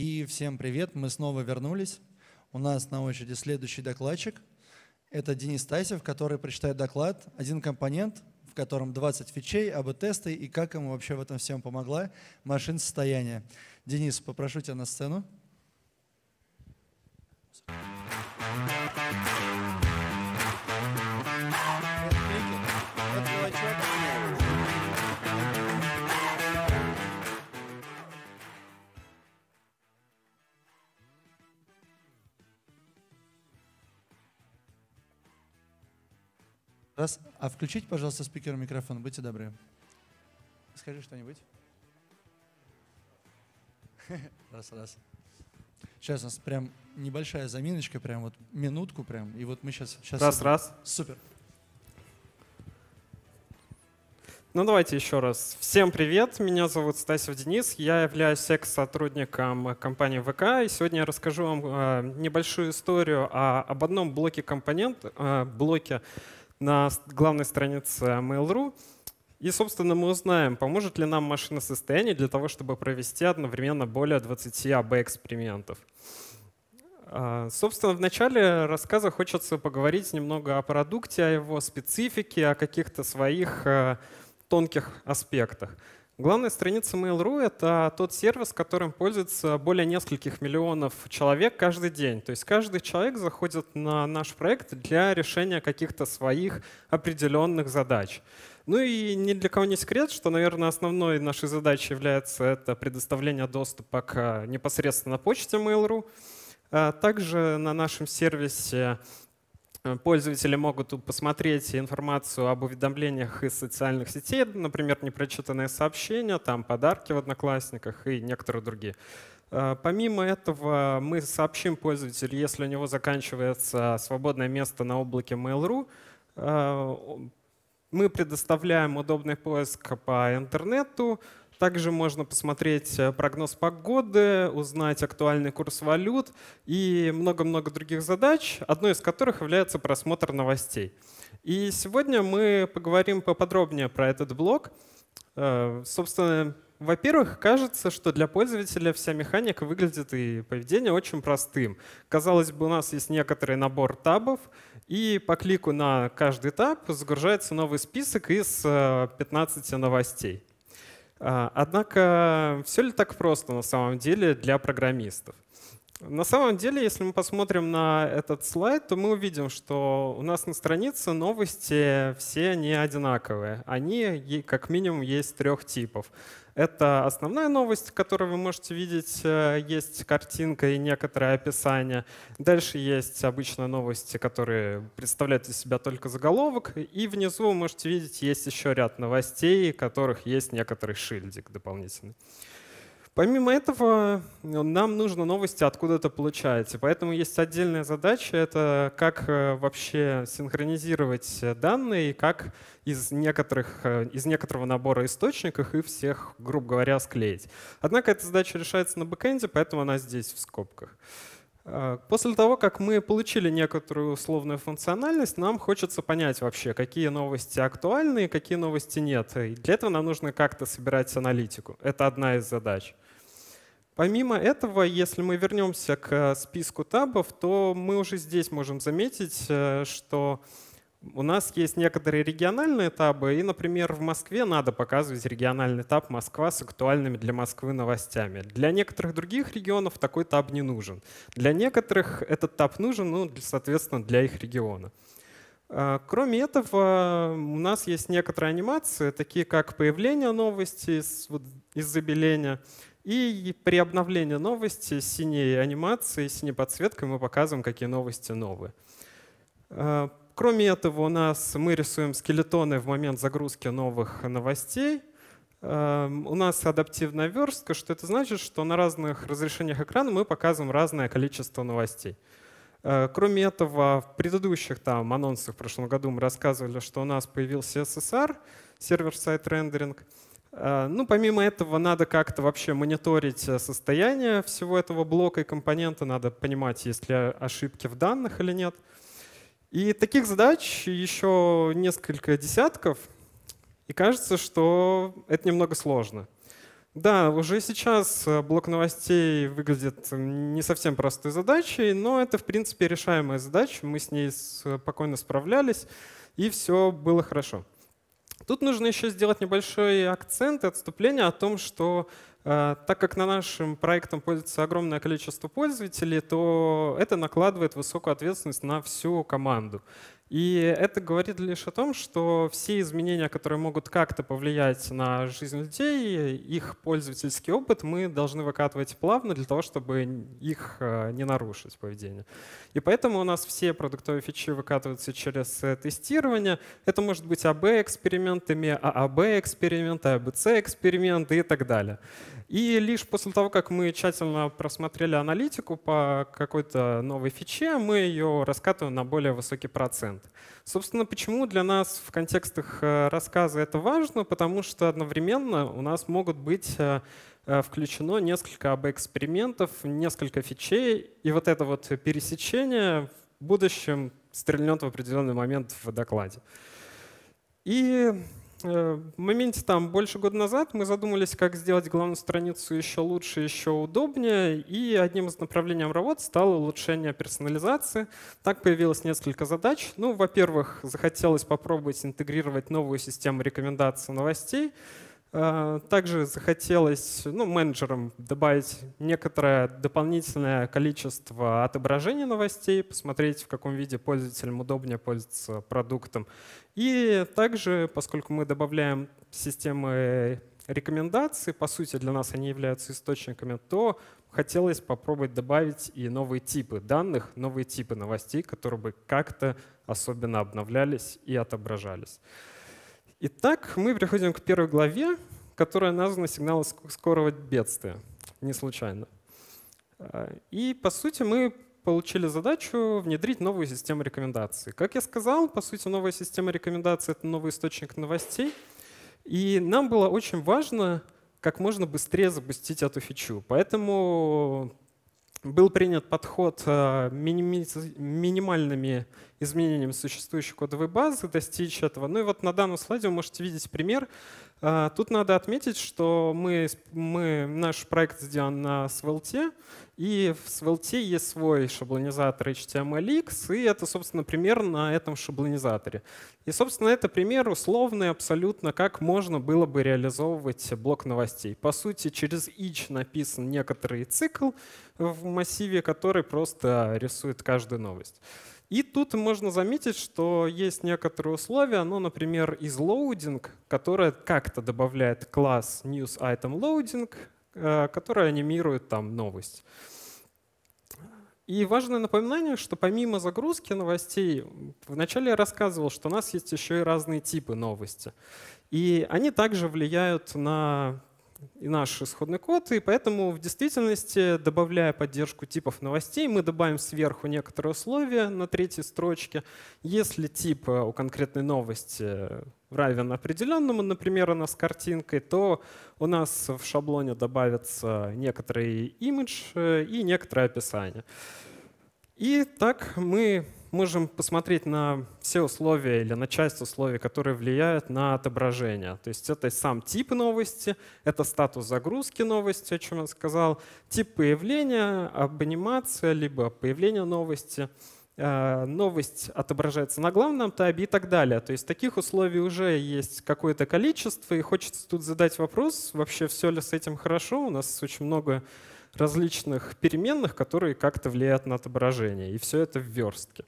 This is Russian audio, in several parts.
И всем привет, мы снова вернулись. У нас на очереди следующий докладчик. Это Денис Тайсев, который прочитает доклад «Один компонент, в котором 20 фичей, АБ-тесты и как ему вообще в этом всем помогла машин состояния». Денис, попрошу тебя на сцену. Раз. А включите, пожалуйста, спикер микрофон, будьте добры. Скажи что-нибудь. Раз, раз. Сейчас у нас прям небольшая заминочка, прям вот минутку прям. И вот мы сейчас... сейчас раз, раз. Супер. Ну давайте еще раз. Всем привет, меня зовут Стасев Денис, я являюсь секс-сотрудником компании ВК, и сегодня я расскажу вам э, небольшую историю об одном блоке компонент, э, блоке на главной странице Mail.ru. И, собственно, мы узнаем, поможет ли нам машина состояния для того, чтобы провести одновременно более 20 АБ-экспериментов. А, собственно, в начале рассказа хочется поговорить немного о продукте, о его специфике, о каких-то своих э, тонких аспектах. Главная страница Mail.ru — это тот сервис, которым пользуется более нескольких миллионов человек каждый день. То есть каждый человек заходит на наш проект для решения каких-то своих определенных задач. Ну и ни для кого не секрет, что, наверное, основной нашей задачей является это предоставление доступа к непосредственно почте Mail.ru. А также на нашем сервисе пользователи могут посмотреть информацию об уведомлениях из социальных сетей, например, непрочитанные сообщения, там подарки в Одноклассниках и некоторые другие. Э, помимо этого, мы сообщим пользователю, если у него заканчивается свободное место на облаке Mail.ru, э, мы предоставляем удобный поиск по интернету, также можно посмотреть э, прогноз погоды, узнать актуальный курс валют и много-много других задач, одной из которых является просмотр новостей. И сегодня мы поговорим поподробнее про этот блок. Э, собственно, во-первых, кажется, что для пользователя вся механика выглядит и поведение очень простым. Казалось бы, у нас есть некоторый набор табов, и по клику на каждый таб загружается новый список из 15 э, новостей. А, однако все ли так просто на самом деле для программистов? На самом деле, если мы посмотрим на этот слайд, то мы увидим, что у нас на странице новости все не одинаковые. Они как минимум есть трех типов. Это основная новость, которую вы можете видеть, э, есть картинка и некоторое описание. Дальше есть обычно новости, которые представляют из себя только заголовок. И внизу вы можете видеть, есть еще ряд новостей, которых есть некоторый шильдик дополнительный. Помимо этого, нам нужно новости откуда-то получаете. Поэтому есть отдельная задача — это как э, вообще синхронизировать данные, как из, некоторых, э, из некоторого набора источников и всех, грубо говоря, склеить. Однако эта задача решается на бэкэнде, поэтому она здесь в скобках. Э, после того, как мы получили некоторую условную функциональность, нам хочется понять вообще, какие новости актуальны какие новости нет. И для этого нам нужно как-то собирать аналитику. Это одна из задач. Помимо этого, если мы вернемся к списку табов, то мы уже здесь можем заметить, э, что у нас есть некоторые региональные табы, и, например, в Москве надо показывать региональный таб «Москва» с актуальными для Москвы новостями. Для некоторых других регионов такой таб не нужен. Для некоторых этот таб нужен, ну, соответственно, для их региона. А, кроме этого, у нас есть некоторые анимации, такие как появление новости из, вот, из забеления — и при обновлении новости синей анимации, синей подсветкой мы показываем, какие новости новые. А, кроме этого, у нас мы рисуем скелетоны в момент загрузки новых новостей. А, у нас адаптивная верстка. Что это значит? Что на разных разрешениях экрана мы показываем разное количество новостей. А, кроме этого, в предыдущих там анонсах в прошлом году мы рассказывали, что у нас появился SSR, сервер-сайт рендеринг. Э, ну, помимо этого, надо как-то вообще мониторить э, состояние всего этого блока и компонента, надо понимать, есть ли ошибки в данных или нет. И таких задач еще несколько десятков, и кажется, что это немного сложно. Да, уже сейчас э, блок новостей выглядит не совсем простой задачей, но это, в принципе, решаемая задача. Мы с ней спокойно справлялись, и все было хорошо. Тут нужно еще сделать небольшой акцент и отступление о том, что э, так как на нашим проектом пользуется огромное количество пользователей, то это накладывает высокую ответственность на всю команду. И это говорит лишь о том, что все изменения, которые могут как-то повлиять на жизнь людей, их пользовательский опыт мы должны выкатывать плавно для того, чтобы их э, не нарушить поведение. И поэтому у нас все продуктовые фичи выкатываются через э, тестирование. Это может быть АБ-экспериментами, ААБ-эксперименты, АБЦ-эксперименты и так далее. И лишь после того, как мы тщательно просмотрели аналитику по какой-то новой фиче, мы ее раскатываем на более высокий процент. Собственно, почему для нас в контекстах э, рассказа это важно? Потому что одновременно у нас могут быть э, э, включено несколько АБ-экспериментов, несколько фичей, и вот это вот пересечение в будущем стрельнет в определенный момент в докладе. И в моменте там больше года назад мы задумались, как сделать главную страницу еще лучше, еще удобнее, и одним из направлений работы стало улучшение персонализации. Так появилось несколько задач. Ну, во-первых, захотелось попробовать интегрировать новую систему рекомендаций новостей, Э, также захотелось ну, менеджерам добавить некоторое дополнительное количество отображений новостей, посмотреть, в каком виде пользователям удобнее пользоваться продуктом. И также, поскольку мы добавляем системы рекомендаций, по сути для нас они являются источниками, то хотелось попробовать добавить и новые типы данных, новые типы новостей, которые бы как-то особенно обновлялись и отображались. Итак, мы переходим к первой главе, которая названа «Сигналы скорого бедствия». Не случайно. А, и, по сути, мы получили задачу внедрить новую систему рекомендаций. Как я сказал, по сути, новая система рекомендаций — это новый источник новостей. И нам было очень важно как можно быстрее запустить эту фичу. Поэтому был принят подход а, минимальными изменениями существующей кодовой базы достичь этого. Ну и вот на данном слайде вы можете видеть пример. А, тут надо отметить, что мы, мы, наш проект сделан на SVLT, и в SVLT есть свой шаблонизатор HTMLX, и это, собственно, пример на этом шаблонизаторе. И, собственно, это пример условный абсолютно, как можно было бы реализовывать блок новостей. По сути, через each написан некоторый цикл в массиве, который просто рисует каждую новость. И тут можно заметить, что есть некоторые условия, ну, например, из loading, которое как-то добавляет класс news item loading, э, который анимирует там новость. И важное напоминание, что помимо загрузки новостей, вначале я рассказывал, что у нас есть еще и разные типы новости. И они также влияют на и наш исходный код, и поэтому в действительности, добавляя поддержку типов новостей, мы добавим сверху некоторые условия на третьей строчке. Если тип э, у конкретной новости равен определенному, например, она с картинкой, то у нас в шаблоне добавится некоторый имидж э, и некоторое описание. И так мы можем посмотреть на все условия или на часть условий, которые влияют на отображение. То есть это сам тип новости, это статус загрузки новости, о чем я сказал, тип появления, об анимация, либо появление новости, э, новость отображается на главном табе и так далее. То есть таких условий уже есть какое-то количество, и хочется тут задать вопрос, вообще все ли с этим хорошо. У нас очень много различных переменных, которые как-то влияют на отображение, и все это в верстке.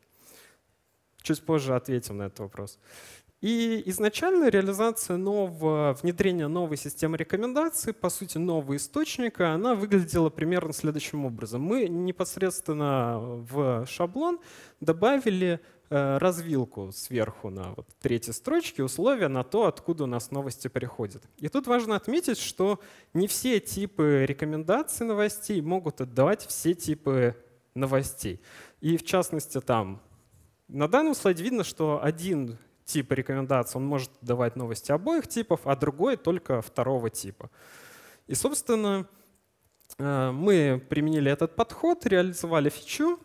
Чуть позже ответим на этот вопрос. И изначально реализация нового, внедрения новой системы рекомендаций, по сути, нового источника, она выглядела примерно следующим образом. Мы непосредственно в шаблон добавили э, развилку сверху на вот третьей строчке, условия на то, откуда у нас новости приходят. И тут важно отметить, что не все типы рекомендаций новостей могут отдавать все типы новостей. И в частности, там на данном слайде видно, что один тип рекомендаций он может давать новости обоих типов, а другой только второго типа. И, собственно, э, мы применили этот подход, реализовали фичу,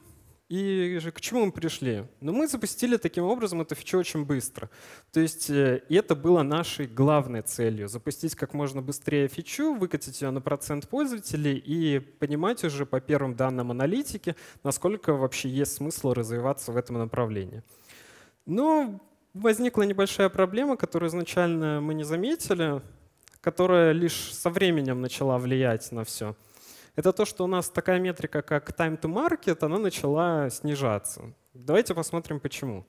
И к чему мы пришли? Ну, мы запустили таким образом эту фичу очень быстро. То есть э, это было нашей главной целью — запустить как можно быстрее фичу, выкатить ее на процент пользователей и понимать уже по первым данным аналитики, насколько вообще есть смысл развиваться в этом направлении. Но возникла небольшая проблема, которую изначально мы не заметили, которая лишь со временем начала влиять на все — это то, что у нас такая метрика, как time to market, она начала снижаться. Давайте посмотрим, почему.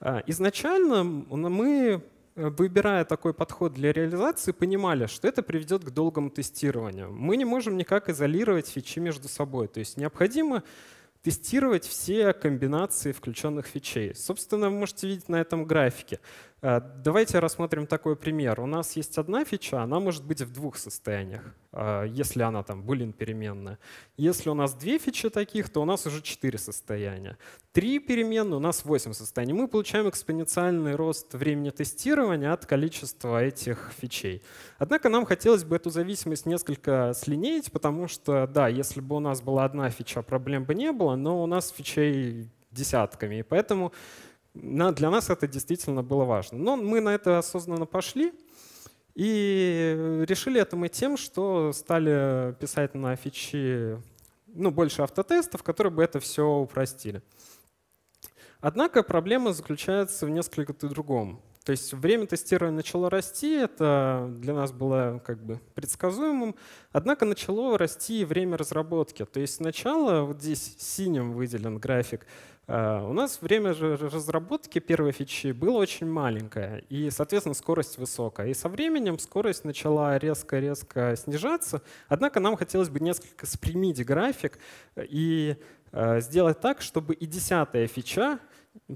А, изначально мы, э, выбирая такой подход для реализации, понимали, что это приведет к долгому тестированию. Мы не можем никак изолировать фичи между собой. То есть необходимо тестировать все комбинации включенных фичей. Собственно, вы можете видеть на этом графике. Э, давайте рассмотрим такой пример. У нас есть одна фича, она может быть в двух состояниях, э, если она там булин переменная. Если у нас две фичи таких, то у нас уже четыре состояния. Три переменные, у нас восемь состояний. Мы получаем экспоненциальный рост времени тестирования от количества этих фичей. Однако нам хотелось бы эту зависимость несколько слинеить, потому что, да, если бы у нас была одна фича, проблем бы не было, но у нас фичей десятками. И поэтому для нас это действительно было важно. Но мы на это осознанно пошли и решили это мы тем, что стали писать на фичи ну, больше автотестов, которые бы это все упростили. Однако проблема заключается в несколько другом. То есть время тестирования начало расти, это для нас было как бы предсказуемым, однако начало расти и время разработки. То есть сначала, вот здесь синим выделен график, Э, у нас время разработки первой фичи было очень маленькое, и, соответственно, скорость высокая. И со временем скорость начала резко-резко снижаться, однако нам хотелось бы несколько спрямить график и э, сделать так, чтобы и десятая фича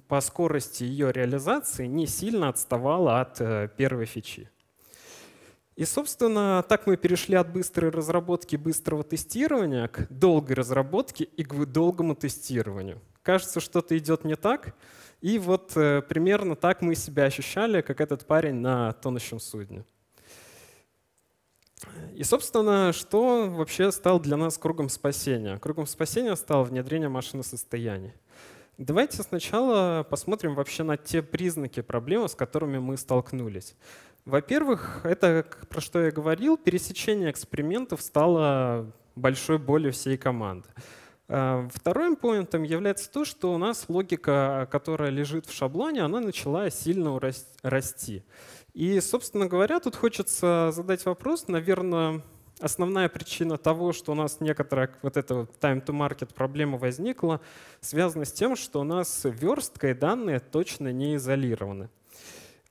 по скорости ее реализации не сильно отставала от э, первой фичи. И, собственно, так мы перешли от быстрой разработки, быстрого тестирования к долгой разработке и к долгому тестированию кажется, что-то идет не так. И вот э, примерно так мы себя ощущали, как этот парень на тонущем судне. И, собственно, что вообще стало для нас кругом спасения? Кругом спасения стало внедрение машиносостояния. Давайте сначала посмотрим вообще на те признаки проблемы, с которыми мы столкнулись. Во-первых, это, про что я говорил, пересечение экспериментов стало большой болью всей команды. Э, вторым поинтом является то, что у нас логика, которая лежит в шаблоне, она начала сильно расти. И, собственно говоря, тут хочется задать вопрос, наверное, основная причина того, что у нас некоторая вот эта time to market проблема возникла, связана с тем, что у нас верстка и данные точно не изолированы.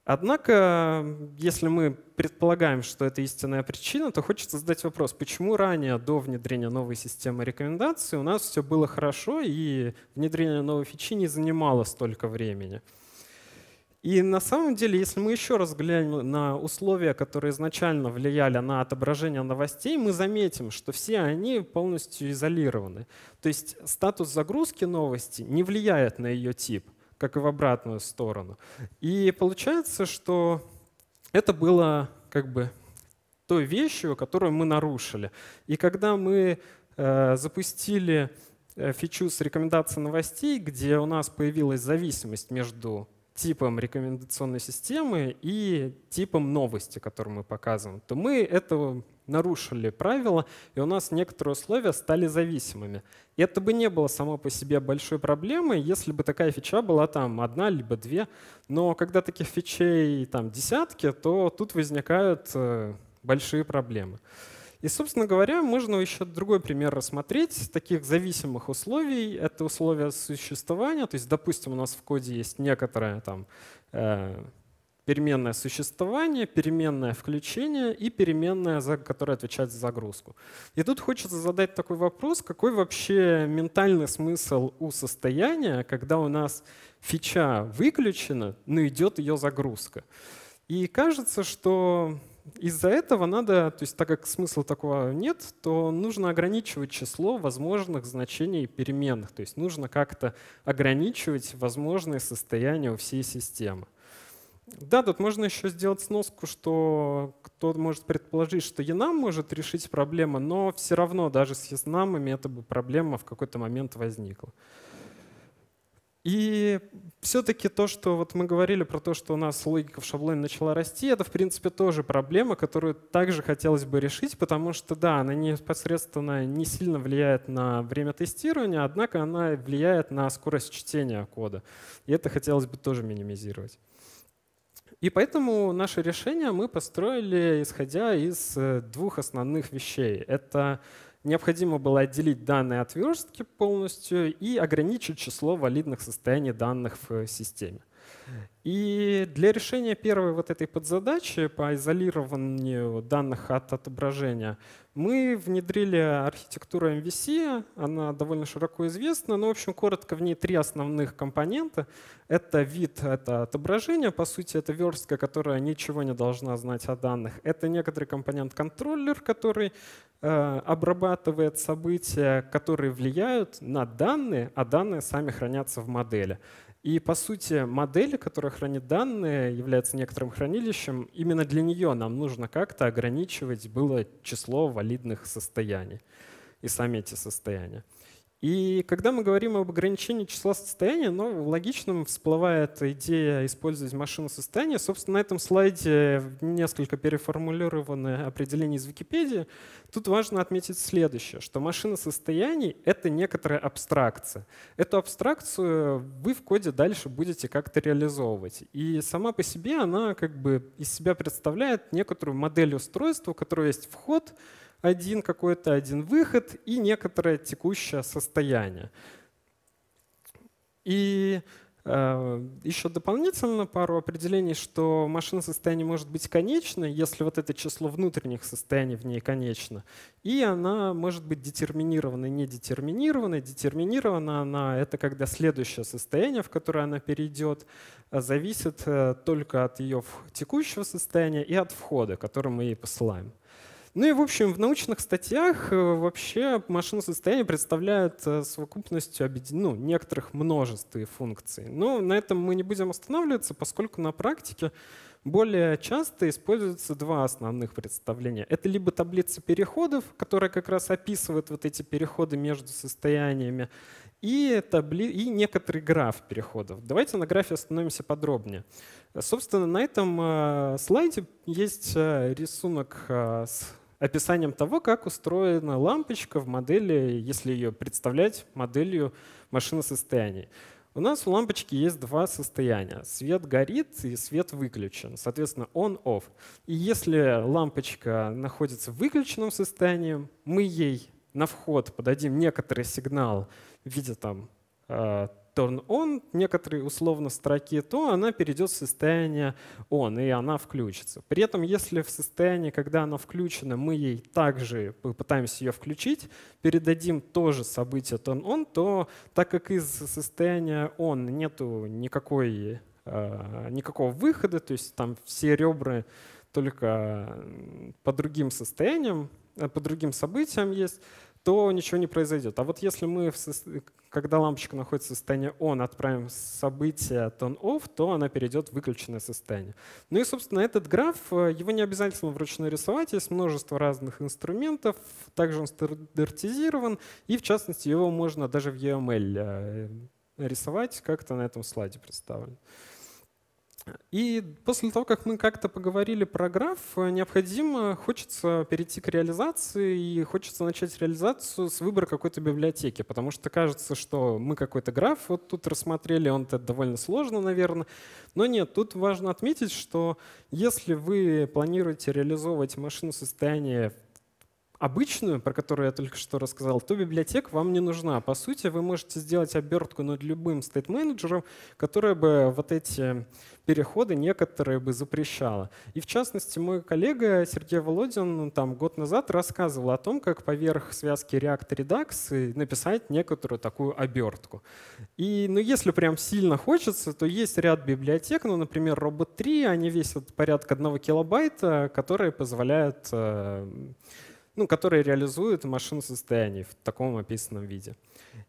Однако, если мы предполагаем, что это истинная причина, то хочется задать вопрос, почему ранее, до внедрения новой системы рекомендаций, у нас все было хорошо и внедрение новой фичи не занимало столько времени. И на самом деле, если мы еще раз глянем на условия, которые изначально влияли на отображение новостей, мы заметим, что все они полностью изолированы. То есть статус загрузки новости не влияет на ее тип — как и в обратную сторону. И получается, что это было как бы той вещью, которую мы нарушили. И когда мы э, запустили э, фичу с рекомендацией новостей, где у нас появилась зависимость между типом рекомендационной системы и типом новости, которую мы показываем, то мы это нарушили правила, и у нас некоторые условия стали зависимыми. И это бы не было само по себе большой проблемой, если бы такая фича была там одна либо две. Но когда таких фичей там десятки, то тут возникают э, большие проблемы. И, собственно говоря, можно еще другой пример рассмотреть таких зависимых условий. Это условия существования. То есть, допустим, у нас в коде есть некоторая там э, переменное существование, переменное включение и переменная, за, которая отвечает за загрузку. И тут хочется задать такой вопрос, какой вообще ментальный смысл у состояния, когда у нас фича выключена, но идет ее загрузка. И кажется, что из-за этого надо, то есть так как смысла такого нет, то нужно ограничивать число возможных значений переменных. То есть нужно как-то ограничивать возможные состояния у всей системы. Да, тут можно еще сделать сноску, что кто может предположить, что Янам может решить проблему, но все равно даже с Янамами эта бы проблема в какой-то момент возникла. И все-таки то, что вот мы говорили про то, что у нас логика в шаблоне начала расти, это, в принципе, тоже проблема, которую также хотелось бы решить, потому что, да, она непосредственно не сильно влияет на время тестирования, однако она влияет на скорость чтения кода. И это хотелось бы тоже минимизировать. И поэтому наше решение мы построили, исходя из э, двух основных вещей. Это необходимо было отделить данные от верстки полностью и ограничить число валидных состояний данных в системе. И для решения первой вот этой подзадачи по изолированию данных от отображения мы внедрили архитектуру MVC. Она довольно широко известна, но, в общем, коротко в ней три основных компонента. Это вид, это отображение, по сути, это верстка, которая ничего не должна знать о данных. Это некоторый компонент-контроллер, который э, обрабатывает события, которые влияют на данные, а данные сами хранятся в модели. И, по сути, модель, которая хранит данные, является некоторым хранилищем. Именно для нее нам нужно как-то ограничивать было число валидных состояний и сами эти состояния. И когда мы говорим об ограничении числа состояний, ну, логичным всплывает идея использовать машину состояния. Собственно, на этом слайде несколько переформулированы определения из Википедии. Тут важно отметить следующее, что машина состояний — это некоторая абстракция. Эту абстракцию вы в коде дальше будете как-то реализовывать. И сама по себе она как бы из себя представляет некоторую модель устройства, у которой есть вход — один какой-то, один выход и некоторое текущее состояние. И э, еще дополнительно пару определений, что машина состояния может быть конечной, если вот это число внутренних состояний в ней конечно, и она может быть детерминированной, недетерминированной. Детерминирована она — это когда следующее состояние, в которое она перейдет, зависит э, только от ее текущего состояния и от входа, который мы ей посылаем. Ну и, в общем, в научных статьях э, вообще машины состояния представляют э, совокупностью ну, некоторых множеств функций. Но на этом мы не будем останавливаться, поскольку на практике более часто используются два основных представления. Это либо таблица переходов, которая как раз описывает вот эти переходы между состояниями, и, табли... и некоторый граф переходов. Давайте на графе остановимся подробнее. Собственно, на этом э, слайде есть рисунок с описанием того, как устроена лампочка в модели, если ее представлять моделью машины состояний. У нас у лампочки есть два состояния. Свет горит и свет выключен. Соответственно, on-off. И если лампочка находится в выключенном состоянии, мы ей на вход подадим некоторый сигнал в виде там, э, turn on некоторые условно строки, то она перейдет в состояние on, и она включится. При этом, если в состоянии, когда она включена, мы ей также попытаемся ее включить, передадим тоже событие turn on, то так как из состояния on нету никакой, э, никакого выхода, то есть там все ребра только по другим состояниям, э, по другим событиям есть, то ничего не произойдет. А вот если мы, когда лампочка находится в состоянии on, отправим событие turn off, то она перейдет в выключенное состояние. Ну и, собственно, этот граф, э, его не обязательно вручную рисовать, есть множество разных инструментов, также он стандартизирован, и, в частности, его можно даже в UML э, рисовать, как это на этом слайде представлено. И после того, как мы как-то поговорили про граф, необходимо, хочется перейти к реализации, и хочется начать реализацию с выбора какой-то библиотеки, потому что кажется, что мы какой-то граф вот тут рассмотрели, он это довольно сложно, наверное. Но нет, тут важно отметить, что если вы планируете реализовывать машину состояния обычную, про которую я только что рассказал, то библиотека вам не нужна. По сути, вы можете сделать обертку над любым state-менеджером, которая бы вот эти переходы некоторые бы запрещала. И в частности, мой коллега Сергей Володин там, год назад рассказывал о том, как поверх связки React Redux написать некоторую такую обертку. И ну, если прям сильно хочется, то есть ряд библиотек, ну, например, Robot 3, они весят порядка одного килобайта, которые позволяют э, ну, которые реализуют машину состояний в таком описанном виде.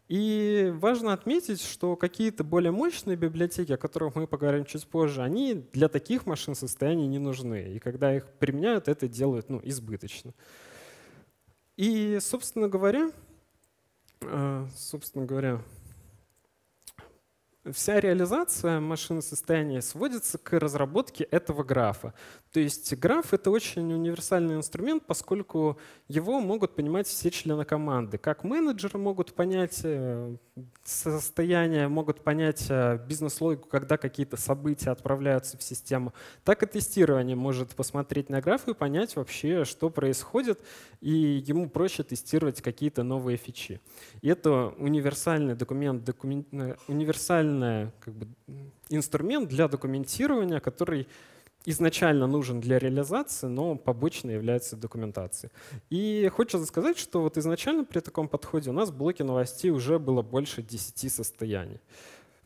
И важно отметить, что какие-то более мощные библиотеки, о которых мы поговорим чуть позже, они для таких машин состояний не нужны. И когда их применяют, это делают ну, избыточно. И, собственно говоря, э, собственно говоря, вся реализация машины состояния сводится к разработке этого графа. То есть граф — это очень универсальный инструмент, поскольку его могут понимать все члены команды. Как менеджеры могут понять э, состояние, могут понять э, бизнес-логику, когда какие-то события отправляются в систему, так и тестирование может посмотреть на граф и понять вообще, что происходит, и ему проще тестировать какие-то новые фичи. И это универсальный документ, документ э, универсальный как бы, инструмент для документирования, который изначально нужен для реализации, но побочно является документацией. И хочется сказать, что вот изначально при таком подходе у нас в блоке новостей уже было больше 10 состояний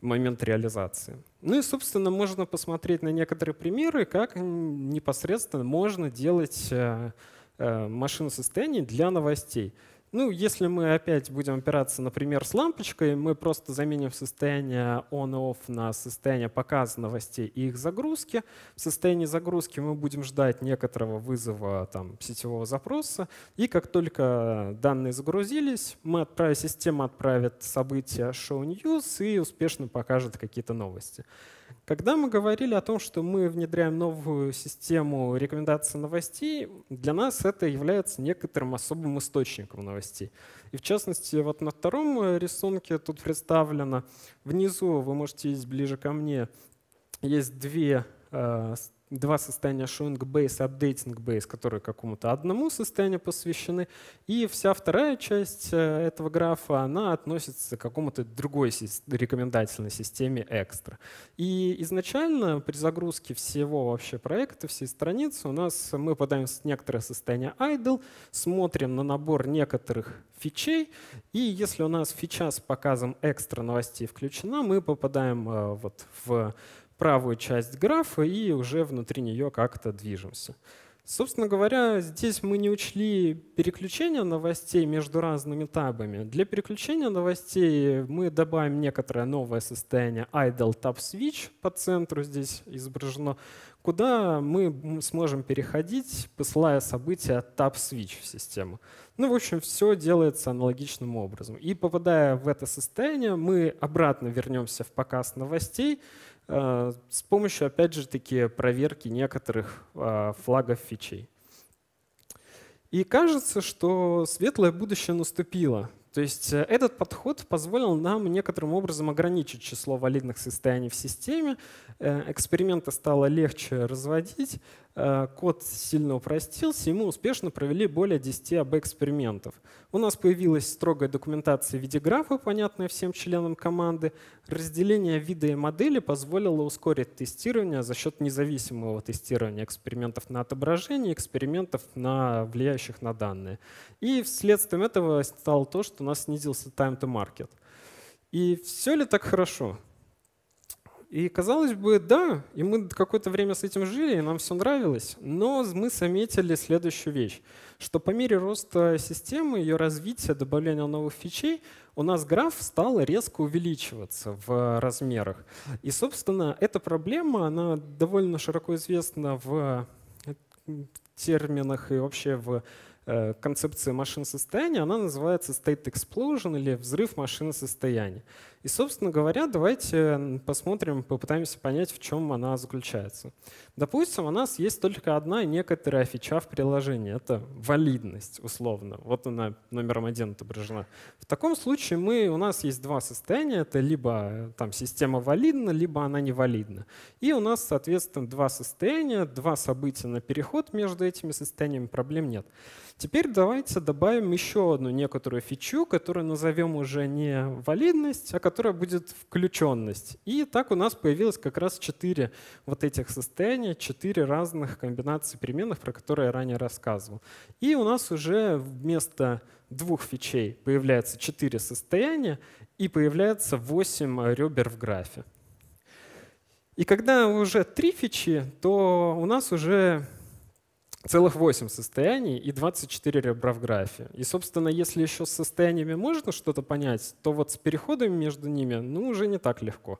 в момент реализации. Ну и, собственно, можно посмотреть на некоторые примеры, как непосредственно можно делать э, э, машину состояний для новостей. Ну, если мы опять будем опираться, например, с лампочкой, мы просто заменим состояние on и off на состояние показа новостей и их загрузки. В состоянии загрузки мы будем ждать некоторого вызова там, сетевого запроса. И как только данные загрузились, мы отправим, система отправит события show news и успешно покажет какие-то новости. Когда мы говорили о том, что мы внедряем новую систему рекомендаций новостей, для нас это является некоторым особым источником новостей. И в частности, вот на втором рисунке тут представлено, внизу, вы можете видеть ближе ко мне, есть две э, два состояния showing base и updating base, которые какому-то одному состоянию посвящены, и вся вторая часть э, этого графа, она относится к какому-то другой рекомендательной системе экстра. И изначально при загрузке всего вообще проекта, всей страницы, у нас мы подаем некоторое состояние idle, смотрим на набор некоторых фичей, и если у нас фича с показом экстра новостей включена, мы попадаем э, вот в правую часть графа и уже внутри нее как-то движемся. Собственно говоря, здесь мы не учли переключение новостей между разными табами. Для переключения новостей мы добавим некоторое новое состояние idle tab switch по центру здесь изображено, куда мы сможем переходить, посылая события tab switch в систему. Ну, в общем, все делается аналогичным образом. И попадая в это состояние, мы обратно вернемся в показ новостей, с помощью, опять же, таки проверки некоторых э, флагов фичей. И кажется, что светлое будущее наступило. То есть э, этот подход позволил нам некоторым образом ограничить число валидных состояний в системе. Эксперименты стало легче разводить, Э, код сильно упростился, и мы успешно провели более 10 АБ-экспериментов. У нас появилась строгая документация в виде графа, понятная всем членам команды. Разделение вида и модели позволило ускорить тестирование за счет независимого тестирования экспериментов на отображение, экспериментов, на влияющих на данные. И вследствием этого стало то, что у нас снизился time to market. И все ли так хорошо? И казалось бы, да, и мы какое-то время с этим жили, и нам все нравилось, но мы заметили следующую вещь, что по мере роста системы, ее развития, добавления новых фичей, у нас граф стал резко увеличиваться в размерах. И, собственно, эта проблема, она довольно широко известна в терминах и вообще в э, концепции машин состояния, она называется state explosion или взрыв машины состояния. И, собственно говоря, давайте посмотрим, попытаемся понять, в чем она заключается. Допустим, у нас есть только одна некоторая фича в приложении. Это валидность, условно. Вот она номером один отображена. В таком случае мы, у нас есть два состояния. Это либо там, система валидна, либо она невалидна. И у нас, соответственно, два состояния, два события на переход между этими состояниями. Проблем нет. Теперь давайте добавим еще одну некоторую фичу, которую назовем уже не валидность, а которая будет включенность. И так у нас появилось как раз четыре вот этих состояния, четыре разных комбинации переменных, про которые я ранее рассказывал. И у нас уже вместо двух фичей появляется четыре состояния и появляется восемь ребер в графе. И когда уже три фичи, то у нас уже целых 8 состояний и 24 ребра в графе. И, собственно, если еще с состояниями можно что-то понять, то вот с переходами между ними ну, уже не так легко.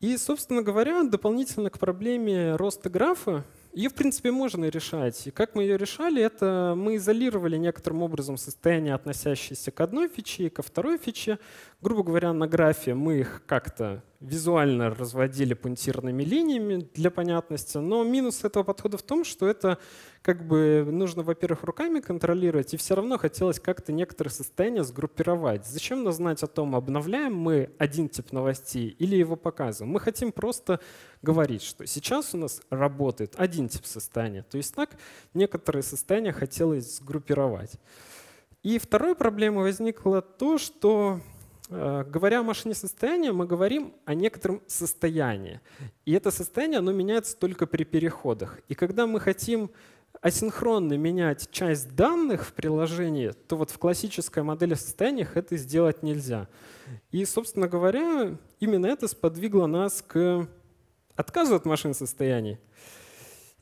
И, собственно говоря, дополнительно к проблеме роста графа Ее, в принципе, можно решать. И как мы ее решали, это мы изолировали некоторым образом состояние, относящееся к одной фиче и ко второй фиче. Грубо говоря, на графе мы их как-то визуально разводили пунктирными линиями для понятности. Но минус этого подхода в том, что это как бы нужно, во-первых, руками контролировать, и все равно хотелось как-то некоторые состояния сгруппировать. Зачем нам знать о том, обновляем мы один тип новостей или его показываем? Мы хотим просто говорить, что сейчас у нас работает один тип состояния. То есть так некоторые состояния хотелось сгруппировать. И второй проблемой возникло то, что Говоря о машине состояния, мы говорим о некотором состоянии. И это состояние оно меняется только при переходах. И когда мы хотим асинхронно менять часть данных в приложении, то вот в классической модели состояний это сделать нельзя. И, собственно говоря, именно это сподвигло нас к отказу от машин состояний.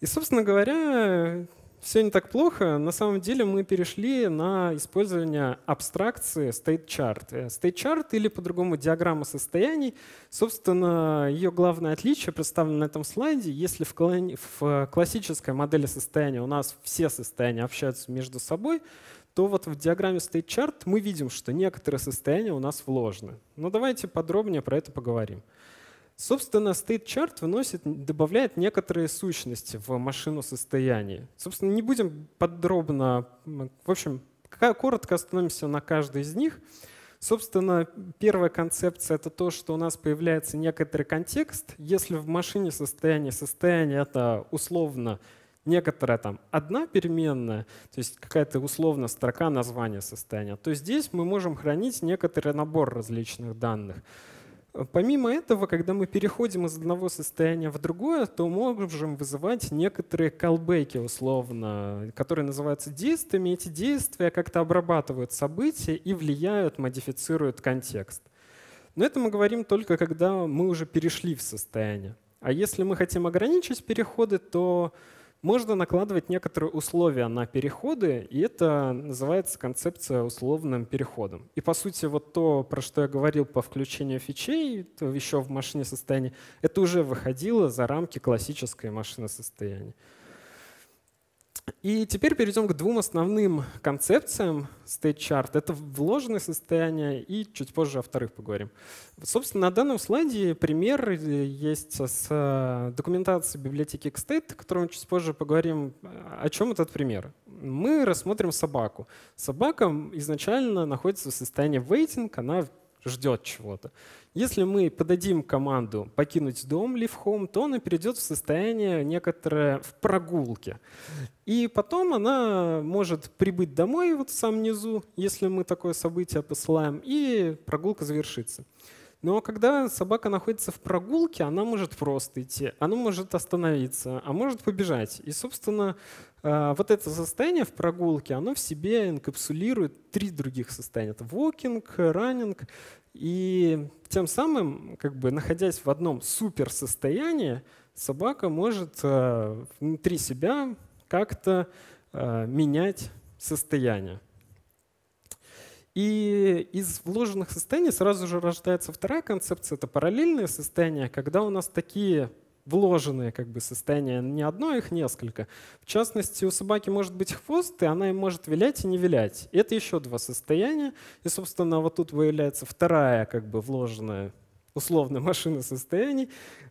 И, собственно говоря, все не так плохо. На самом деле мы перешли на использование абстракции state chart. State chart или по-другому диаграмма состояний. Собственно, ее главное отличие представлено на этом слайде. Если в, в классической модели состояния у нас все состояния общаются между собой, то вот в диаграмме state chart мы видим, что некоторые состояния у нас вложены. Но давайте подробнее про это поговорим. Собственно, state chart выносит, добавляет некоторые сущности в машину состояния. Собственно, не будем подробно, в общем, коротко остановимся на каждой из них. Собственно, первая концепция — это то, что у нас появляется некоторый контекст. Если в машине состояние, состояние — это условно некоторая там одна переменная, то есть какая-то условно строка названия состояния, то здесь мы можем хранить некоторый набор различных данных. Помимо этого, когда мы переходим из одного состояния в другое, то можем вызывать некоторые колбеки условно, которые называются действиями. Эти действия как-то обрабатывают события и влияют, модифицируют контекст. Но это мы говорим только, когда мы уже перешли в состояние. А если мы хотим ограничить переходы, то можно накладывать некоторые условия на переходы, и это называется концепция условным переходом. И по сути вот то, про что я говорил по включению фичей еще в машине состояния, это уже выходило за рамки классической машины состояния. И теперь перейдем к двум основным концепциям State Chart. Это вложенное состояние и чуть позже о вторых поговорим. Собственно, на данном слайде пример есть с э, документацией библиотеки Xstate, о которой мы чуть позже поговорим. О чем этот пример? Мы рассмотрим собаку. Собака изначально находится в состоянии waiting, она ждет чего-то. Если мы подадим команду «покинуть дом», leave home, то она перейдет в состояние некоторое в прогулке. И потом она может прибыть домой вот в самом низу, если мы такое событие посылаем, и прогулка завершится. Но когда собака находится в прогулке, она может просто идти, она может остановиться, а может побежать. И, собственно, э, вот это состояние в прогулке, оно в себе инкапсулирует три других состояния. Это walking, running и тем самым, как бы находясь в одном супер состоянии, собака может э, внутри себя как-то э, менять состояние. И из вложенных состояний сразу же рождается вторая концепция, это параллельные состояния, когда у нас такие вложенные как бы состояния, не одно, а их несколько. В частности, у собаки может быть хвост, и она им может вилять и не вилять. Это еще два состояния. И, собственно, вот тут выявляется вторая как бы вложенная условно машина состояний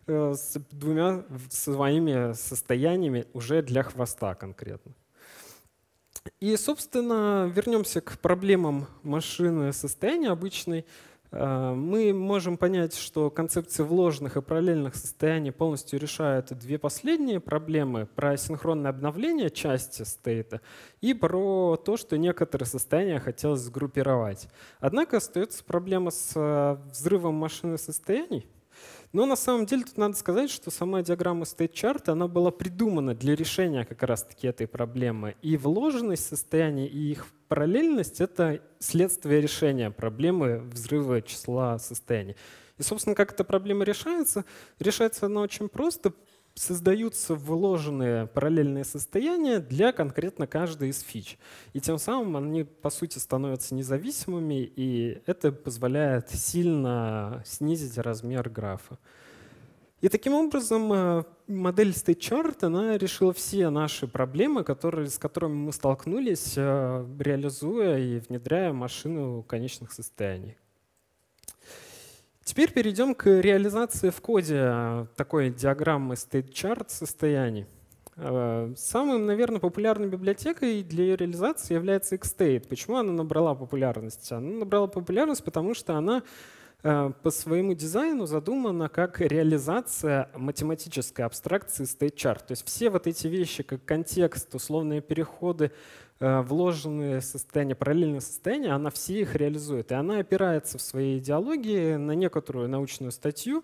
э, с двумя своими состояниями уже для хвоста конкретно. И, собственно, вернемся к проблемам машины состояния обычной. Э, мы можем понять, что концепция вложенных и параллельных состояний полностью решает две последние проблемы про синхронное обновление части стейта и про то, что некоторые состояния хотелось сгруппировать. Однако остается проблема с э, взрывом машины состояний, но на самом деле тут надо сказать, что сама диаграмма chart, она была придумана для решения как раз-таки этой проблемы. И вложенность состояний и их параллельность — это следствие решения проблемы взрыва числа состояний. И, собственно, как эта проблема решается? Решается она очень просто создаются вложенные параллельные состояния для конкретно каждой из фич. И тем самым они, по сути, становятся независимыми, и это позволяет сильно снизить размер графа. И таким образом э, модель State Chart она решила все наши проблемы, которые, с которыми мы столкнулись, э, реализуя и внедряя машину конечных состояний. Теперь перейдем к реализации в коде э, такой диаграммы State Chart состояний. Самым, наверное, популярной библиотекой для ее реализации является Xstate. Почему она набрала популярность? Она набрала популярность, потому что она Э, по своему дизайну задумана как реализация математической абстракции state chart. То есть все вот эти вещи, как контекст, условные переходы, э, вложенные состояния, параллельные состояния, она все их реализует. И она опирается в своей идеологии на некоторую научную статью,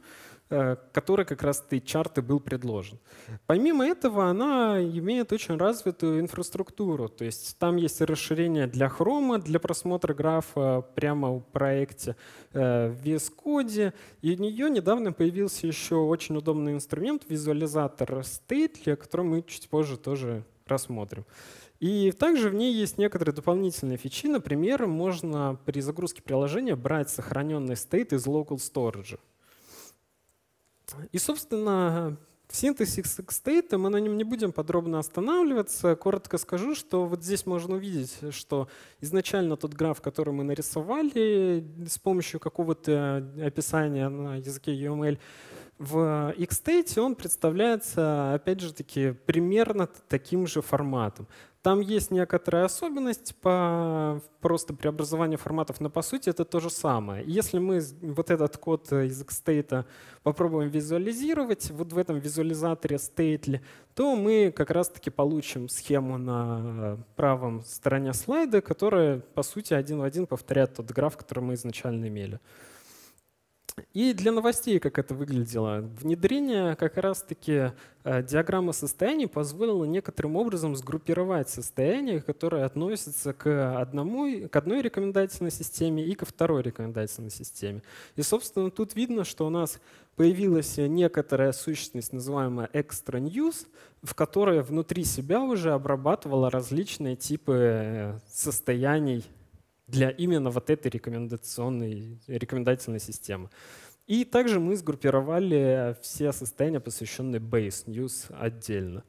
Э, который как раз ты чарты был предложен. Помимо этого, она имеет очень развитую инфраструктуру. То есть там есть расширение для хрома, для просмотра графа прямо в проекте э, в VS Code. И у нее недавно появился еще очень удобный инструмент, визуализатор Stately, который мы чуть позже тоже рассмотрим. И также в ней есть некоторые дополнительные фичи. Например, можно при загрузке приложения брать сохраненный стейт из local storage. И, собственно, синтез X-State, мы на нем не будем подробно останавливаться. Коротко скажу, что вот здесь можно увидеть, что изначально тот граф, который мы нарисовали с помощью какого-то описания на языке UML, в Xstate он представляется, опять же таки, примерно таким же форматом. Там есть некоторая особенность по просто преобразованию форматов, но по сути это то же самое. Если мы вот этот код из Xstate попробуем визуализировать вот в этом визуализаторе Stately, то мы как раз-таки получим схему на правом стороне слайда, которая по сути один в один повторяет тот граф, который мы изначально имели. И для новостей, как это выглядело. Внедрение как раз-таки э, диаграммы состояний позволило некоторым образом сгруппировать состояния, которые относятся к, одному, к одной рекомендательной системе и ко второй рекомендательной системе. И, собственно, тут видно, что у нас появилась некоторая сущность, называемая Extra News, в которой внутри себя уже обрабатывала различные типы э, состояний для именно вот этой рекомендационной, рекомендательной системы. И также мы сгруппировали все состояния, посвященные Base News отдельно.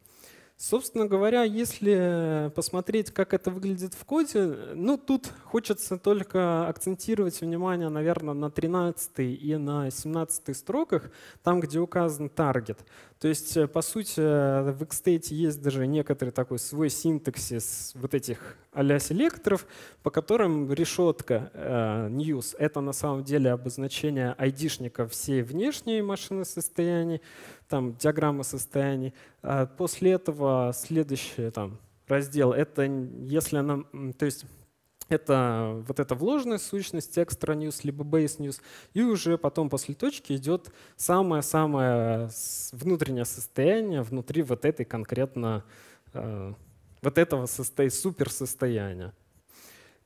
Собственно говоря, если посмотреть, как это выглядит в коде, ну тут хочется только акцентировать внимание, наверное, на 13 и на 17 строках, там, где указан таргет. То есть, э, по сути, э, в Xstate есть даже некоторый такой свой синтаксис вот этих а-ля селекторов, по которым решетка э, news — это на самом деле обозначение айдишника всей внешней машины состояний, там диаграмма состояний. А после этого следующий там, раздел — это если она... То есть это вот эта вложенная сущность, extra news, либо base news. И уже потом после точки идет самое-самое внутреннее состояние внутри вот этой конкретно, э, вот этого состо... суперсостояния.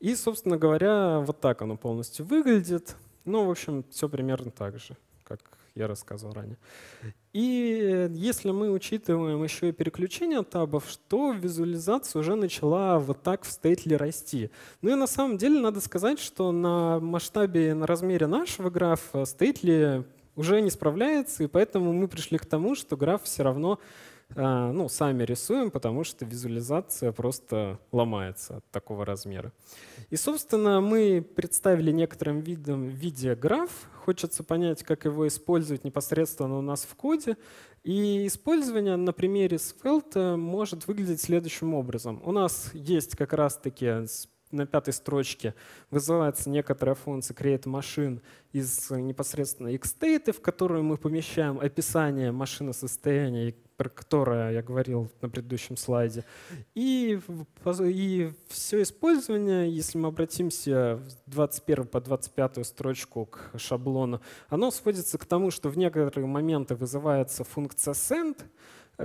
И, собственно говоря, вот так оно полностью выглядит. Ну, в общем, все примерно так же, как я рассказывал ранее. И если мы учитываем еще и переключение табов, то визуализация уже начала вот так в стейтле расти. Ну и на самом деле надо сказать, что на масштабе, на размере нашего графа стейтли уже не справляется, и поэтому мы пришли к тому, что граф все равно ну, сами рисуем, потому что визуализация просто ломается от такого размера. И, собственно, мы представили некоторым видом в виде граф. Хочется понять, как его использовать непосредственно у нас в коде. И использование на примере Svelte может выглядеть следующим образом. У нас есть как раз-таки на пятой строчке вызывается некоторая функция create machine из непосредственно xstate, в которую мы помещаем описание машины состояния, про которое я говорил на предыдущем слайде. И, и все использование, если мы обратимся с 21 по 25 строчку к шаблону, оно сводится к тому, что в некоторые моменты вызывается функция send,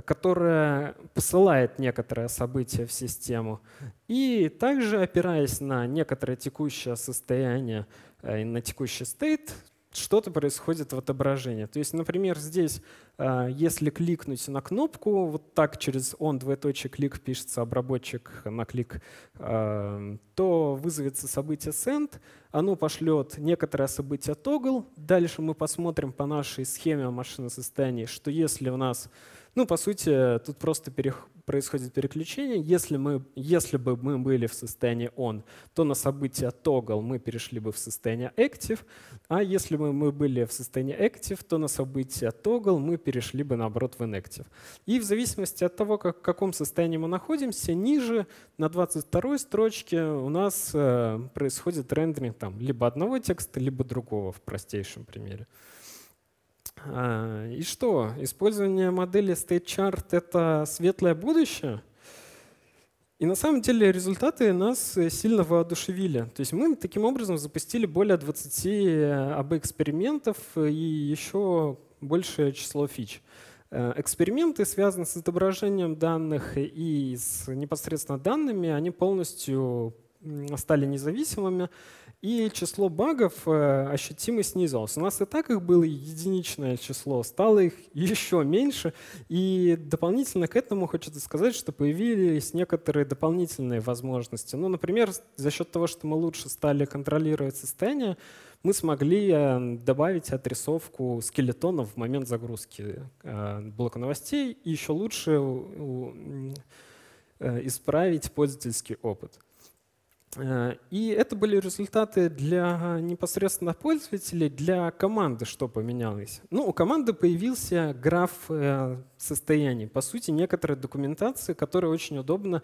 которая посылает некоторое событие в систему. И также, опираясь на некоторое текущее состояние, э, на текущий стейт, что-то происходит в отображении. То есть, например, здесь, а, если кликнуть на кнопку, вот так через он двоеточие клик пишется обработчик на клик, а, то вызовется событие send, оно пошлет некоторое событие toggle. Дальше мы посмотрим по нашей схеме машины состояния, что если у нас ну, по сути, тут просто перех... происходит переключение. Если, мы, если бы мы были в состоянии on, то на событие toggle мы перешли бы в состояние active, а если бы мы были в состоянии active, то на событие toggle мы перешли бы, наоборот, в inactive. И в зависимости от того, как, в каком состоянии мы находимся, ниже на 22 строчке у нас э, происходит рендеринг там, либо одного текста, либо другого в простейшем примере. А, и что? Использование модели State Chart — это светлое будущее? И на самом деле результаты нас сильно воодушевили. То есть мы таким образом запустили более 20 АБ-экспериментов и еще большее число фич. Э, эксперименты связаны с отображением данных и с непосредственно данными, они полностью стали независимыми и число багов э, ощутимо снизилось. У нас и так их было единичное число, стало их еще меньше. И дополнительно к этому хочется сказать, что появились некоторые дополнительные возможности. Ну, например, за счет того, что мы лучше стали контролировать состояние, мы смогли э, добавить отрисовку скелетонов в момент загрузки э, блока новостей и еще лучше исправить пользовательский опыт. Э, и это были результаты для непосредственно пользователей, для команды, что поменялось. Ну, у команды появился граф э, состояний. По сути, некоторая документация, которая очень удобно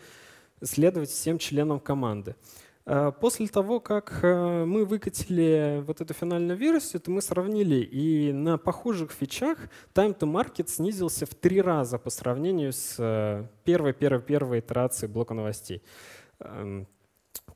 следовать всем членам команды. Э, после того, как мы выкатили вот эту финальную версию, то мы сравнили, и на похожих фичах time to market снизился в три раза по сравнению с первой-первой-первой итерацией блока новостей.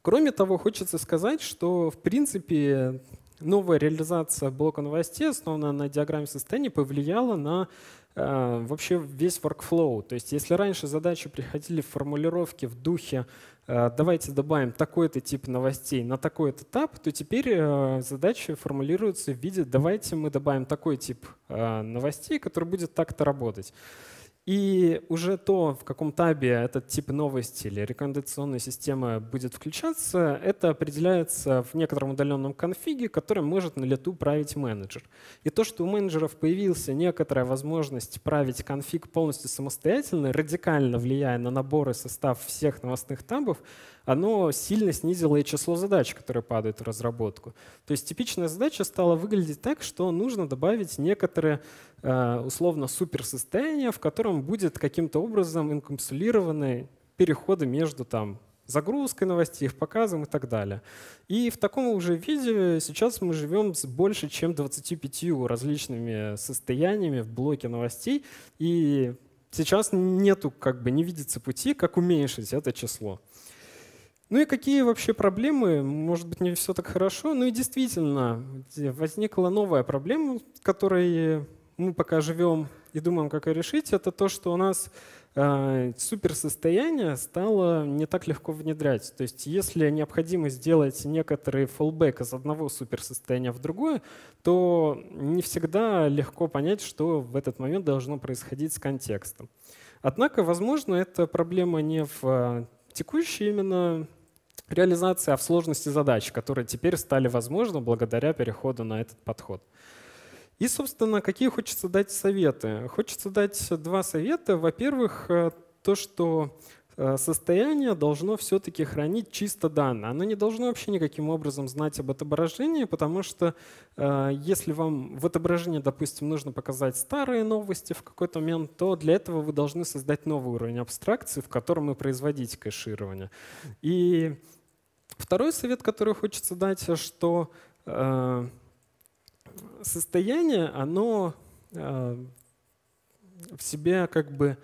Кроме того, хочется сказать, что в принципе новая реализация блока новостей, основанная на диаграмме состояния, повлияла на э, вообще весь workflow. То есть если раньше задачи приходили в формулировке в духе э, «давайте добавим такой-то тип новостей на такой-то этап», то теперь э, задачи формулируются в виде «давайте мы добавим такой тип э, новостей, который будет так-то работать». И уже то, в каком табе этот тип новости или рекомендационная система будет включаться, это определяется в некотором удаленном конфиге, который может на лету править менеджер. И то, что у менеджеров появился некоторая возможность править конфиг полностью самостоятельно, радикально влияя на набор и состав всех новостных табов, оно сильно снизило и число задач, которые падают в разработку. То есть типичная задача стала выглядеть так, что нужно добавить некоторые э, условно суперсостояния, в котором будет каким-то образом инкапсулированы переходы между там, загрузкой новостей, их показом и так далее. И в таком уже виде сейчас мы живем с больше чем 25 различными состояниями в блоке новостей, и сейчас нету, как бы не видится пути, как уменьшить это число. Ну и какие вообще проблемы? Может быть, не все так хорошо. Ну и действительно, возникла новая проблема, которой мы пока живем и думаем, как ее решить. Это то, что у нас э, суперсостояние стало не так легко внедрять. То есть если необходимо сделать некоторый фоллбэк из одного суперсостояния в другое, то не всегда легко понять, что в этот момент должно происходить с контекстом. Однако, возможно, эта проблема не в э, текущей именно реализации, а в сложности задач, которые теперь стали возможны благодаря переходу на этот подход. И, собственно, какие хочется дать советы? Хочется дать два совета. Во-первых, э, то, что состояние должно все-таки хранить чисто данные. Оно не должно вообще никаким образом знать об отображении, потому что э, если вам в отображении, допустим, нужно показать старые новости в какой-то момент, то для этого вы должны создать новый уровень абстракции, в котором и производить кэширование. И второй совет, который хочется дать, что э, состояние, оно в себе как бы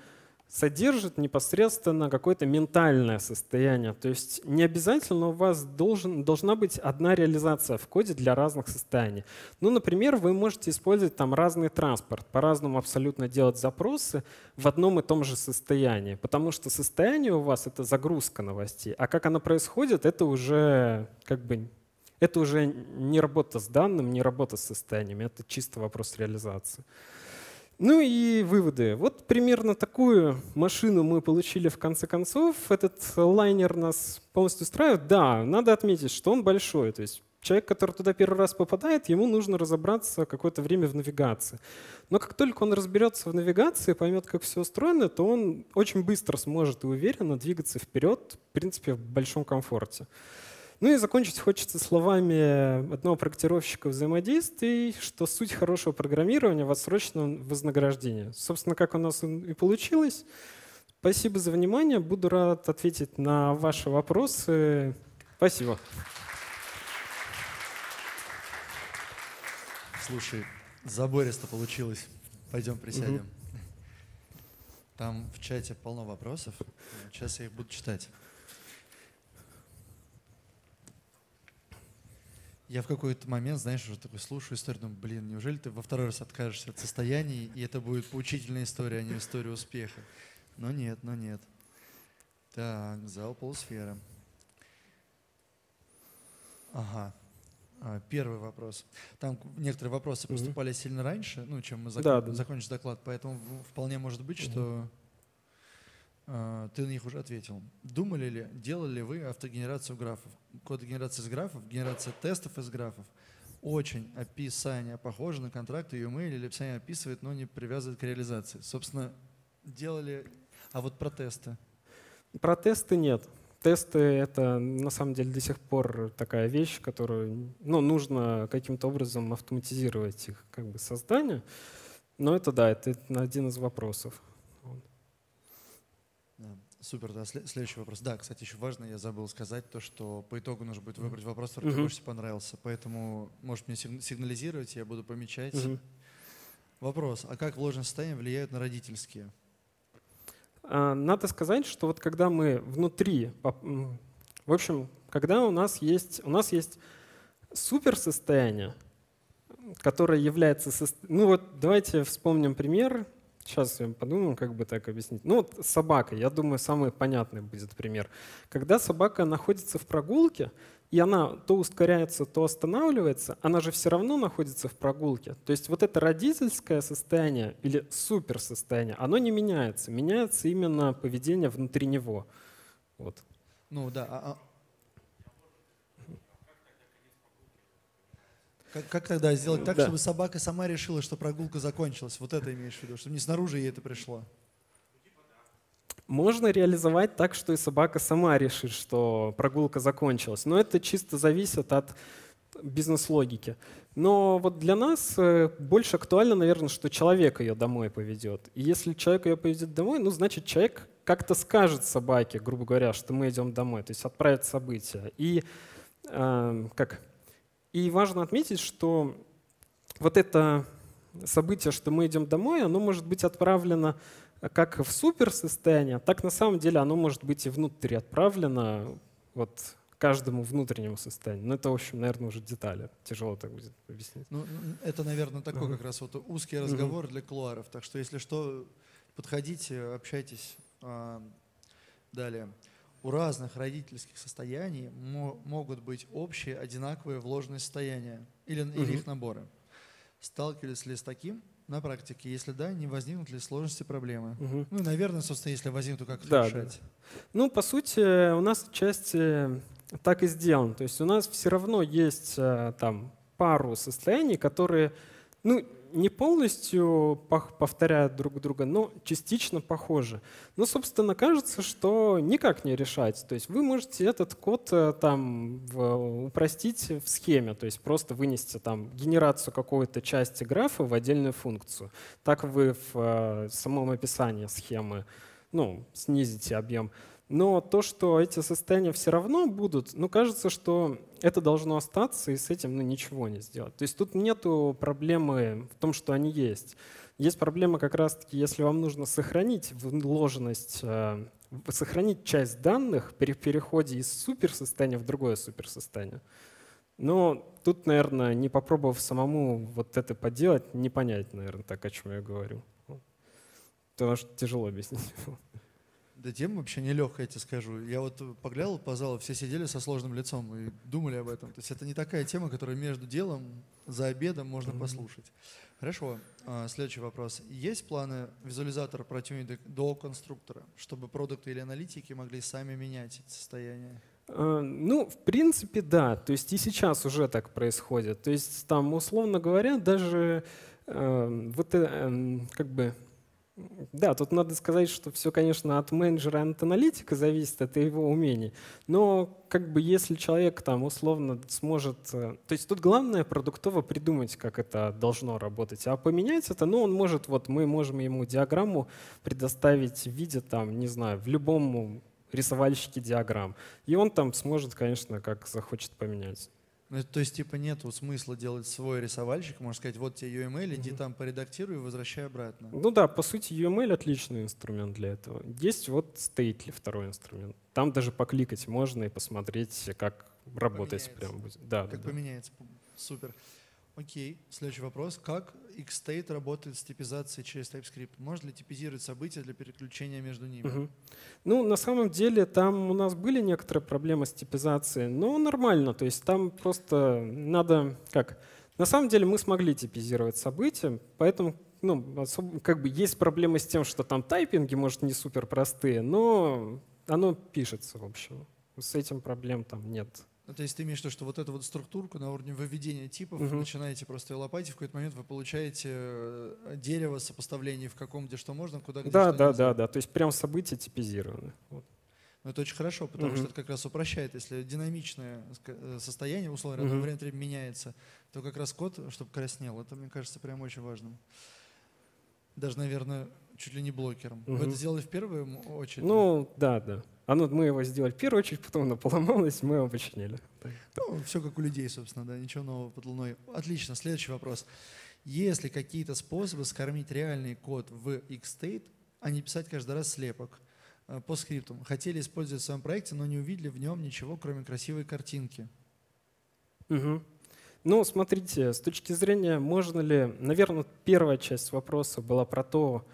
содержит непосредственно какое-то ментальное состояние. То есть не обязательно у вас должен, должна быть одна реализация в коде для разных состояний. Ну, например, вы можете использовать там разный транспорт, по-разному абсолютно делать запросы в одном и том же состоянии, потому что состояние у вас — это загрузка новостей, а как оно происходит, это уже как бы Это уже не работа с данным, не работа с состояниями, это чисто вопрос реализации. Ну и выводы. Вот примерно такую машину мы получили в конце концов. Этот лайнер нас полностью устраивает. Да, надо отметить, что он большой. То есть человек, который туда первый раз попадает, ему нужно разобраться какое-то время в навигации. Но как только он разберется в навигации, поймет, как все устроено, то он очень быстро сможет и уверенно двигаться вперед, в принципе, в большом комфорте. Ну и закончить хочется словами одного проектировщика взаимодействий, что суть хорошего программирования в отсроченном вознаграждении. Собственно, как у нас и получилось. Спасибо за внимание. Буду рад ответить на ваши вопросы. Спасибо. Слушай, забористо получилось. Пойдем присядем. Угу. Там в чате полно вопросов. Сейчас я их буду читать. Я в какой-то момент, знаешь, уже такой слушаю историю, думаю, блин, неужели ты во второй раз откажешься от состояний, и это будет поучительная история, а не история успеха? Но нет, но нет. Так, зал полусфера. Ага. А, первый вопрос. Там некоторые вопросы поступали mm-hmm. сильно раньше, ну, чем мы зак... да, да. закончили доклад, поэтому вполне может быть, mm-hmm. что ты на них уже ответил. Думали ли, делали ли вы автогенерацию графов? Код генерации из графов, генерация тестов из графов. Очень описание похоже на контракты UML или описание описывает, но не привязывает к реализации. Собственно, делали... А вот про тесты? Про тесты нет. Тесты — это на самом деле до сих пор такая вещь, которую ну, нужно каким-то образом автоматизировать их как бы создание. Но это да, это один из вопросов. Супер, да. Следующий вопрос. Да, кстати, еще важно, я забыл сказать то, что по итогу нужно будет выбрать вопрос, который mm-hmm. больше понравился. Поэтому может мне сигнализировать, я буду помечать. Mm-hmm. Вопрос. А как вложенные состояния влияют на родительские? А, надо сказать, что вот когда мы внутри, в общем, когда у нас есть, у нас есть суперсостояние, которое является... Ну вот давайте вспомним пример Сейчас я подумаю, как бы так объяснить. Ну, вот собака, я думаю, самый понятный будет пример. Когда собака находится в прогулке, и она то ускоряется, то останавливается, она же все равно находится в прогулке. То есть вот это родительское состояние или суперсостояние, оно не меняется. Меняется именно поведение внутри него. Вот. Ну да, а, Как, как тогда сделать так, да. чтобы собака сама решила, что прогулка закончилась? Вот это имеешь в виду, чтобы не снаружи ей это пришло? Можно реализовать так, что и собака сама решит, что прогулка закончилась. Но это чисто зависит от бизнес-логики. Но вот для нас э, больше актуально, наверное, что человек ее домой поведет. И если человек ее поведет домой, ну, значит, человек как-то скажет собаке, грубо говоря, что мы идем домой, то есть отправит события. И э, как и важно отметить, что вот это событие, что мы идем домой, оно может быть отправлено как в суперсостояние, так на самом деле оно может быть и внутрь отправлено вот каждому внутреннему состоянию. Но это, в общем, наверное, уже детали. Тяжело так будет объяснить. Ну, это, наверное, такой uh-huh. как раз вот узкий разговор uh-huh. для клуаров. Так что, если что, подходите, общайтесь. А, далее у разных родительских состояний могут быть общие, одинаковые вложенные состояния или, угу. или их наборы. Сталкивались ли с таким на практике? Если да, не возникнут ли сложности проблемы? Угу. Ну, наверное, собственно, если возникнут, то как это да, решать? Да. Ну, по сути, у нас части так и сделано. То есть у нас все равно есть э, там пару состояний, которые ну, не полностью повторяют друг друга, но частично похожи. Но, собственно, кажется, что никак не решать. То есть вы можете этот код э, там упростить в схеме, то есть просто вынести там генерацию какой-то части графа в отдельную функцию. Так вы в э, самом описании схемы ну, снизите объем. Но то, что эти состояния все равно будут, ну, кажется, что это должно остаться, и с этим ну, ничего не сделать. То есть тут нет проблемы в том, что они есть. Есть проблема как раз-таки, если вам нужно сохранить вложенность, э, сохранить часть данных при переходе из суперсостояния в другое суперсостояние. Но тут, наверное, не попробовав самому вот это поделать, не понять, наверное, так, о чем я говорю. Потому что тяжело объяснить. Да тема вообще нелегкая, я тебе скажу. Я вот поглядел по залу, все сидели со сложным лицом и думали об этом. То есть это не такая тема, которую между делом, за обедом можно mm-hmm. послушать. Хорошо. А, следующий вопрос. Есть планы визуализатора протюнинга до конструктора, чтобы продукты или аналитики могли сами менять состояние? А, ну, в принципе, да. То есть и сейчас уже так происходит. То есть там, условно говоря, даже э, вот э, как бы да, тут надо сказать, что все, конечно, от менеджера и от аналитика зависит, это его умений. Но как бы если человек там условно сможет... Э, то есть тут главное продуктово придумать, как это должно работать. А поменять это, ну, он может, вот мы можем ему диаграмму предоставить в виде там, не знаю, в любом рисовальщике диаграмм. И он там сможет, конечно, как захочет поменять. Ну, то есть, типа, нету смысла делать свой рисовальщик, можно сказать, вот тебе UML, иди там поредактируй и возвращай обратно. Ну да, по сути, UML отличный инструмент для этого. Есть вот Stately второй инструмент. Там даже покликать можно и посмотреть, как работать прям будет. Да, как да, поменяется. Супер. Окей, следующий вопрос. Как Xstate работает с типизацией через TypeScript? Можно ли типизировать события для переключения между ними? Угу. Ну, на самом деле, там у нас были некоторые проблемы с типизацией, но нормально. То есть там просто надо... Как? На самом деле мы смогли типизировать события, поэтому ну, особо, как бы есть проблемы с тем, что там тайпинги, может, не супер простые, но оно пишется, в общем. С этим проблем там нет. Ну, то есть ты имеешь в виду, что вот эту вот структурку на уровне выведения типов, угу. начинаете просто ее лопать, и в какой-то момент вы получаете э, дерево сопоставлений в каком где что можно, куда где Да, да, да, да. То есть прям события типизированы. Вот. Ну, это очень хорошо, потому угу. что это как раз упрощает. Если динамичное э, состояние, условно, угу. время времени меняется, то как раз код, чтобы краснел, это, мне кажется, прям очень важным. Даже, наверное, чуть ли не блокером. Угу. Вы это сделали в первую очередь? Ну, да, да. А ну, мы его сделали в первую очередь, потом оно поломалось, мы его починили. Ну, все как у людей, собственно, да, ничего нового под луной. Отлично, следующий вопрос. Есть ли какие-то способы скормить реальный код в Xstate, а не писать каждый раз слепок э, по скриптам? Хотели использовать в своем проекте, но не увидели в нем ничего, кроме красивой картинки. Угу. Ну, смотрите, с точки зрения, можно ли, наверное, первая часть вопроса была про то,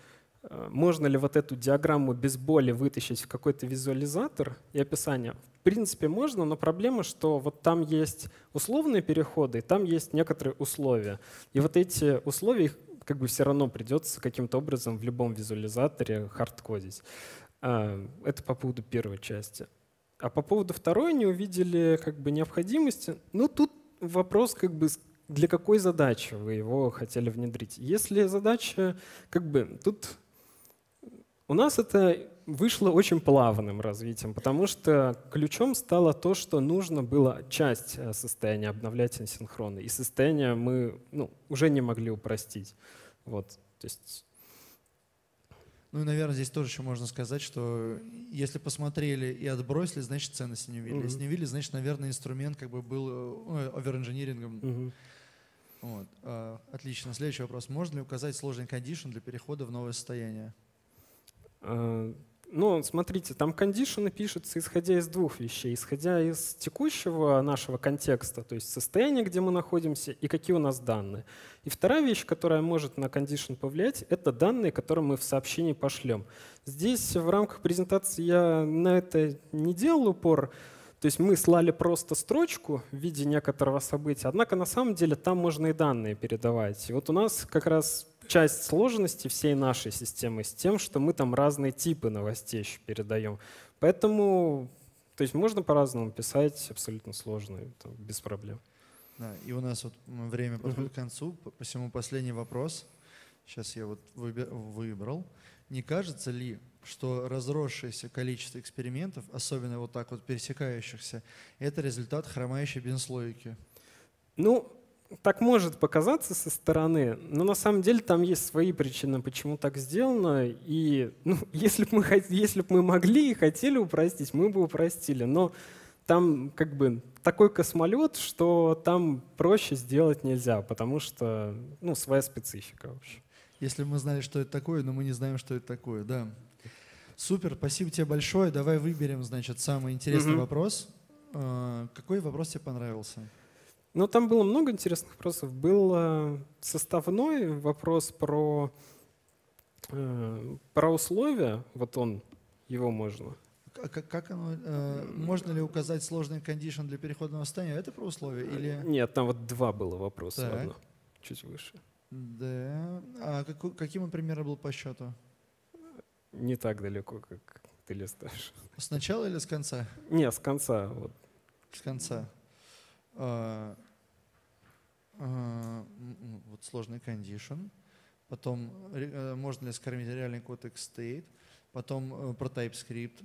можно ли вот эту диаграмму без боли вытащить в какой-то визуализатор и описание? В принципе, можно, но проблема, что вот там есть условные переходы, там есть некоторые условия. И вот эти условия, их как бы все равно придется каким-то образом в любом визуализаторе хардкодить. А, это по поводу первой части. А по поводу второй не увидели как бы необходимости. Ну, тут вопрос как бы для какой задачи вы его хотели внедрить. Если задача, как бы, тут у нас это вышло очень плавным развитием, потому что ключом стало то, что нужно было часть э, состояния обновлять асинхронно, и состояние мы ну, уже не могли упростить. Вот, то есть ну и, наверное, здесь тоже еще можно сказать, что если посмотрели и отбросили, значит, ценности не увидели. Mm-hmm. Если не увидели, значит, наверное, инструмент как бы был ну, оверинжинирингом. Mm-hmm. Вот. А, отлично. Следующий вопрос. Можно ли указать сложный кондишн для перехода в новое состояние? Э, ну, смотрите, там кондишены пишутся исходя из двух вещей. Исходя из текущего нашего контекста, то есть состояния, где мы находимся, и какие у нас данные. И вторая вещь, которая может на кондишн повлиять, это данные, которые мы в сообщении пошлем. Здесь в рамках презентации я на это не делал упор, то есть мы слали просто строчку в виде некоторого события, однако на самом деле там можно и данные передавать. И вот у нас как раз часть сложности всей нашей системы с тем, что мы там разные типы новостей еще передаем. Поэтому, то есть можно по-разному писать, абсолютно сложно, это без проблем. Да, и у нас вот время подходит uh-huh. к концу, посему последний вопрос. Сейчас я вот выбрал. Не кажется ли, что разросшееся количество экспериментов, особенно вот так вот пересекающихся, это результат хромающей бенслойки? Ну, так может показаться со стороны, но на самом деле там есть свои причины, почему так сделано. И ну, если бы мы, если бы мы могли и хотели упростить, мы бы упростили. Но там как бы такой космолет, что там проще сделать нельзя, потому что ну, своя специфика вообще. Если бы мы знали, что это такое, но мы не знаем, что это такое, да. Супер, спасибо тебе большое. Давай выберем, значит, самый интересный mm-hmm. вопрос. А, какой вопрос тебе понравился? Ну, там было много интересных вопросов. Был э, составной вопрос про, э, про условия. Вот он его можно. А Как, как оно, э, можно ли указать сложный кондишн для переходного состояния? Это про условия? Или... Нет, там вот два было вопроса. Так. одно. Чуть выше. Да. А какой- каким он примерно был по счету? Не так далеко, как ты листаешь. С начала или с конца? Не, с конца. Вот. С конца. А, а, вот сложный кондишн. Потом э, можно ли скормить реальный код X-State. Потом э, про TypeScript.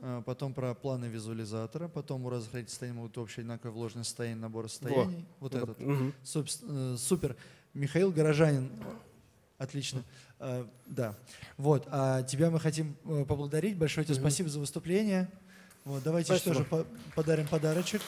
А, Потом про планы визуализатора. Потом у разных состояний могут общее одинаковое вложенное состояние, набор состояний. Вот, этот. Э, Супер. Михаил Горожанин. Отлично. Да. Вот. А тебя мы хотим поблагодарить. Большое тебе спасибо за выступление. Вот, давайте Спасибо. что же по- подарим подарочек.